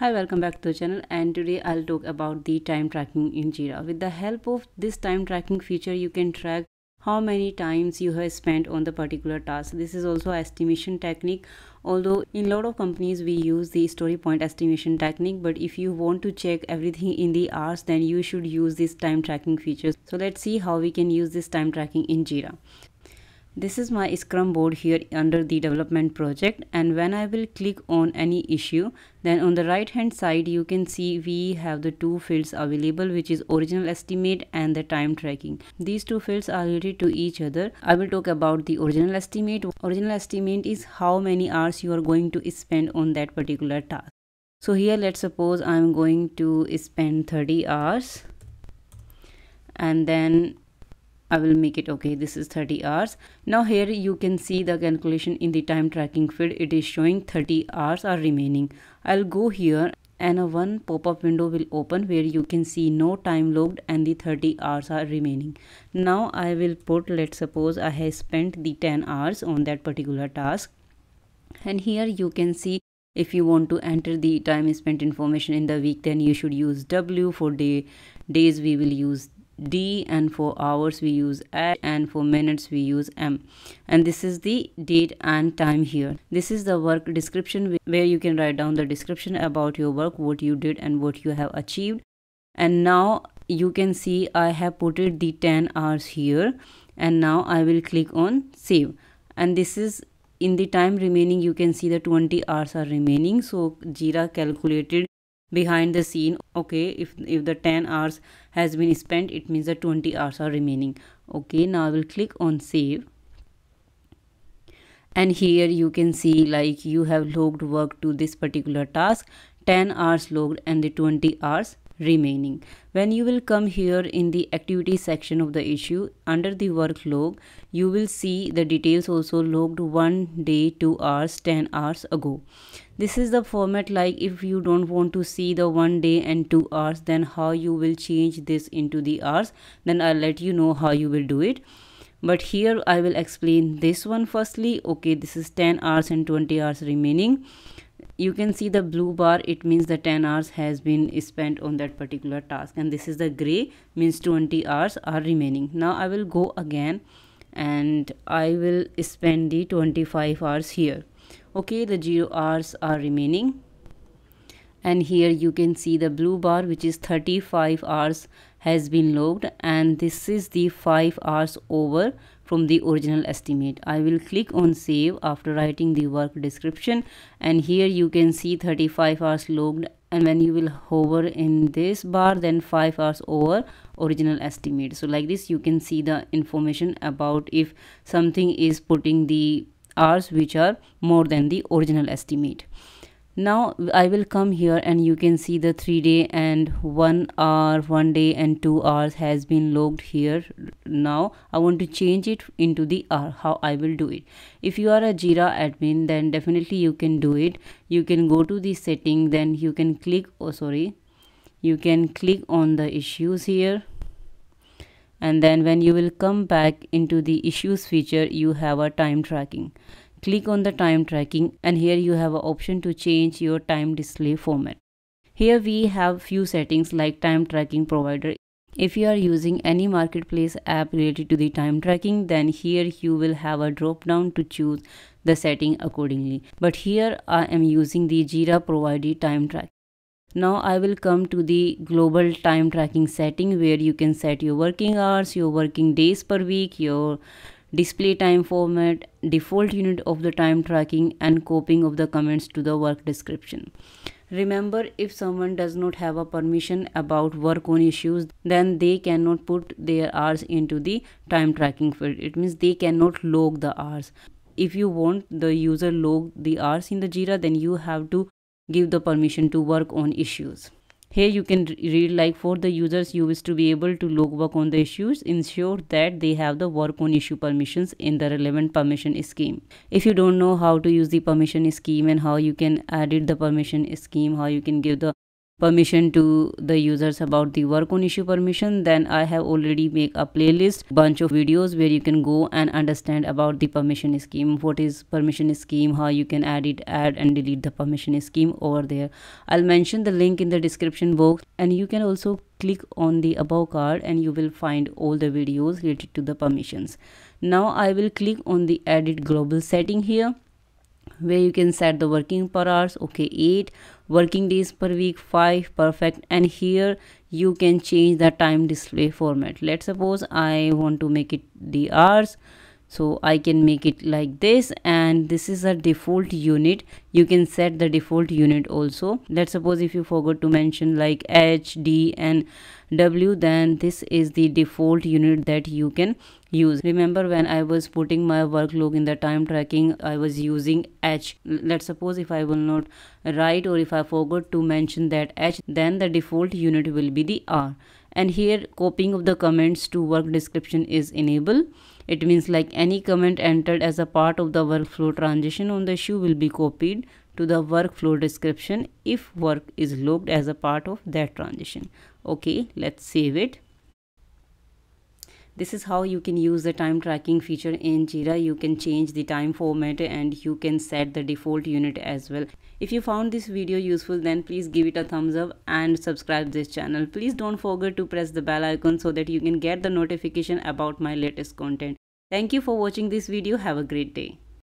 Hi, welcome back to the channel and today I'll talk about the time tracking in Jira. With the help of this time tracking feature, you can track how many times you have spent on the particular task. This is also estimation technique. Although in lot of companies we use the story point estimation technique, but if you want to check everything in the hours, then you should use this time tracking feature. So let's see how we can use this time tracking in Jira this is my scrum board here under the development project and when I will click on any issue then on the right hand side you can see we have the two fields available which is original estimate and the time tracking. These two fields are related to each other. I will talk about the original estimate. Original estimate is how many hours you are going to spend on that particular task. So here let's suppose I'm going to spend 30 hours and then I will make it okay. This is 30 hours. Now here you can see the calculation in the time tracking field. It is showing 30 hours are remaining. I'll go here and a one pop-up window will open where you can see no time logged and the 30 hours are remaining. Now I will put let's suppose I have spent the 10 hours on that particular task. And here you can see if you want to enter the time spent information in the week then you should use w. For day days we will use d and for hours we use a and for minutes we use m. And this is the date and time here. This is the work description where you can write down the description about your work what you did and what you have achieved. And now you can see i have put it the 10 hours here. And now i will click on save. And this is in the time remaining you can see the 20 hours are remaining. So jira calculated behind the scene okay if if the 10 hours has been spent it means the 20 hours are remaining. Okay now i will click on save. And here you can see like you have logged work to this particular task 10 hours logged and the 20 hours remaining. When you will come here in the activity section of the issue under the work log, you will see the details also logged one day, two hours, 10 hours ago. This is the format like if you don't want to see the one day and two hours, then how you will change this into the hours, then I'll let you know how you will do it but here I will explain this one firstly okay this is 10 hours and 20 hours remaining you can see the blue bar it means the 10 hours has been spent on that particular task and this is the gray means 20 hours are remaining. Now i will go again and i will spend the 25 hours here. Okay the 0 hours are remaining and here you can see the blue bar which is 35 hours has been logged and this is the 5 hours over from the original estimate. I will click on save after writing the work description and here you can see 35 hours logged and when you will hover in this bar then 5 hours over original estimate. So like this you can see the information about if something is putting the hours which are more than the original estimate now i will come here and you can see the three day and one hour one day and two hours has been logged here. Now i want to change it into the hour how i will do it. If you are a jira admin then definitely you can do it. You can go to the setting then you can click oh sorry. You can click on the issues here. And then when you will come back into the issues feature you have a time tracking Click on the time tracking and here you have an option to change your time display format. Here we have few settings like time tracking provider. If you are using any marketplace app related to the time tracking, then here you will have a drop down to choose the setting accordingly. But here I am using the Jira provided time track. Now I will come to the global time tracking setting where you can set your working hours, your working days per week, your display time format, default unit of the time tracking and copying of the comments to the work description. Remember if someone does not have a permission about work on issues then they cannot put their hours into the time tracking field. It means they cannot log the hours. If you want the user log the hours in the Jira then you have to give the permission to work on issues. Here you can read like for the users you wish to be able to log work on the issues, ensure that they have the work on issue permissions in the relevant permission scheme. If you don't know how to use the permission scheme and how you can edit the permission scheme, how you can give the permission to the users about the work on issue permission then i have already make a playlist bunch of videos where you can go and understand about the permission scheme. What is permission scheme? How you can add it add and delete the permission scheme over there. I'll mention the link in the description box. And you can also click on the above card and you will find all the videos related to the permissions. Now i will click on the edit global setting here where you can set the working per hours okay 8 working days per week 5 perfect. And here you can change the time display format. Let's suppose i want to make it the hours so i can make it like this and this is a default unit. You can set the default unit also. Let's suppose if you forgot to mention like h d and w then this is the default unit that you can use. Remember when i was putting my work log in the time tracking i was using h. Let's suppose if i will not write or if i forgot to mention that h then the default unit will be the r and here copying of the comments to work description is enabled. It means like any comment entered as a part of the workflow transition on the issue will be copied to the workflow description if work is logged as a part of that transition. Okay let's save it this is how you can use the time tracking feature in jira. You can change the time format and you can set the default unit as well. If you found this video useful then please give it a thumbs up and subscribe this channel. Please don't forget to press the bell icon so that you can get the notification about my latest content. Thank you for watching this video. Have a great day